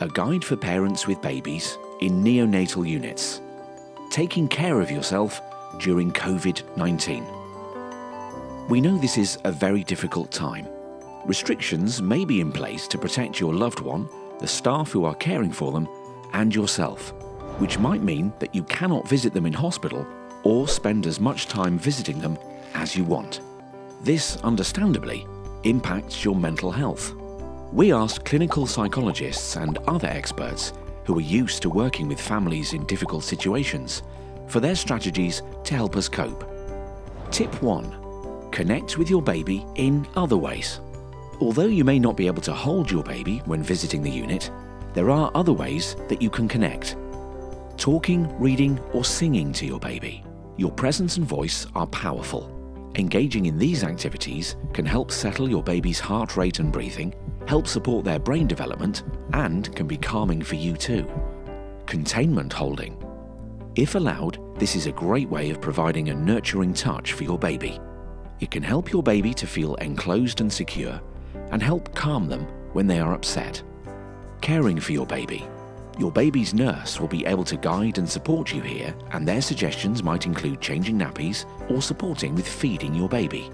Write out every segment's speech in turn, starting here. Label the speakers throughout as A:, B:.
A: a guide for parents with babies in neonatal units. Taking care of yourself during COVID 19. We know this is a very difficult time. Restrictions may be in place to protect your loved one, the staff who are caring for them, and yourself, which might mean that you cannot visit them in hospital or spend as much time visiting them as you want. This, understandably, impacts your mental health. We asked clinical psychologists and other experts who are used to working with families in difficult situations for their strategies to help us cope. Tip 1. Connect with your baby in other ways. Although you may not be able to hold your baby when visiting the unit, there are other ways that you can connect. Talking, reading, or singing to your baby. Your presence and voice are powerful. Engaging in these activities can help settle your baby's heart rate and breathing, help support their brain development, and can be calming for you too. Containment holding. If allowed, this is a great way of providing a nurturing touch for your baby. It can help your baby to feel enclosed and secure and help calm them when they are upset. Caring for your baby. Your baby's nurse will be able to guide and support you here, and their suggestions might include changing nappies or supporting with feeding your baby.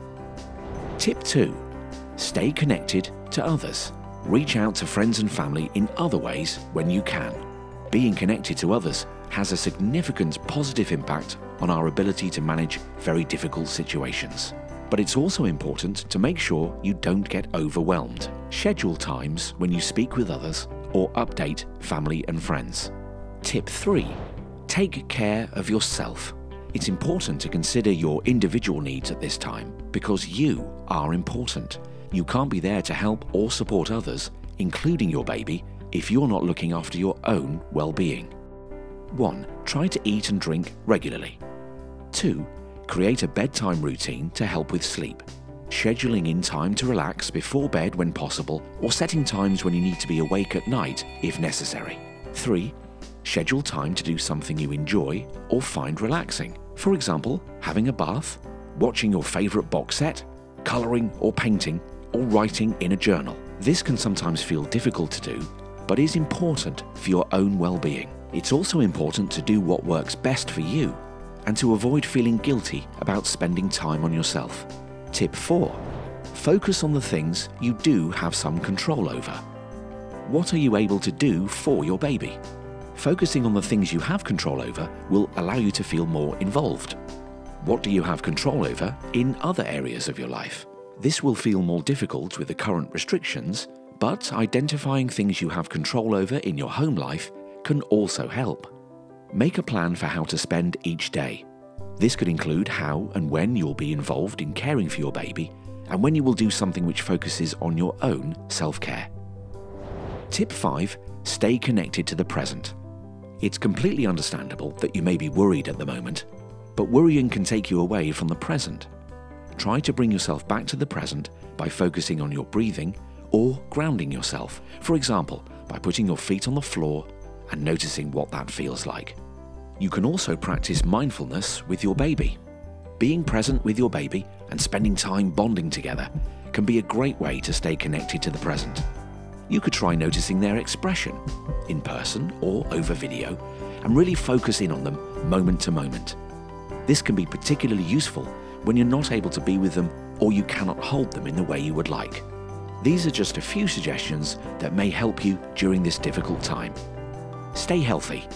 A: Tip 2. Stay connected to others. Reach out to friends and family in other ways when you can. Being connected to others has a significant positive impact on our ability to manage very difficult situations. But it's also important to make sure you don't get overwhelmed. Schedule times when you speak with others or update family and friends. Tip 3. Take care of yourself. It's important to consider your individual needs at this time because you are important. You can't be there to help or support others, including your baby, if you're not looking after your own well-being. 1. Try to eat and drink regularly. 2. Create a bedtime routine to help with sleep. Scheduling in time to relax before bed when possible, or setting times when you need to be awake at night if necessary. 3. Schedule time to do something you enjoy or find relaxing. For example, having a bath, watching your favourite box set, colouring or painting, or writing in a journal. This can sometimes feel difficult to do, but is important for your own well-being. It's also important to do what works best for you and to avoid feeling guilty about spending time on yourself. Tip 4. Focus on the things you do have some control over. What are you able to do for your baby? Focusing on the things you have control over will allow you to feel more involved. What do you have control over in other areas of your life? This will feel more difficult with the current restrictions, but identifying things you have control over in your home life can also help. Make a plan for how to spend each day. This could include how and when you'll be involved in caring for your baby and when you will do something which focuses on your own self-care. Tip 5. Stay connected to the present. It's completely understandable that you may be worried at the moment, but worrying can take you away from the present. Try to bring yourself back to the present by focusing on your breathing or grounding yourself, for example, by putting your feet on the floor and noticing what that feels like. You can also practice mindfulness with your baby. Being present with your baby and spending time bonding together can be a great way to stay connected to the present. You could try noticing their expression, in person or over video, and really focus in on them moment to moment. This can be particularly useful when you're not able to be with them or you cannot hold them in the way you would like. These are just a few suggestions that may help you during this difficult time. Stay healthy